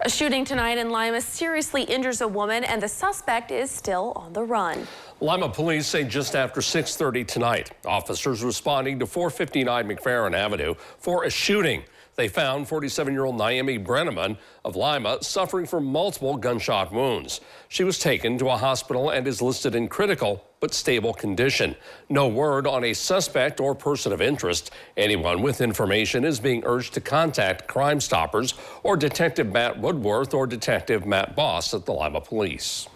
A shooting tonight in Lima seriously injures a woman and the suspect is still on the run. Lima police say just after 6.30 tonight, officers responding to 459 McPheron Avenue for a shooting. They found 47-year-old Naomi Brenneman of Lima suffering from multiple gunshot wounds. She was taken to a hospital and is listed in critical but stable condition. No word on a suspect or person of interest. Anyone with information is being urged to contact Crime Stoppers or Detective Matt Woodworth or Detective Matt Boss at the Lima Police.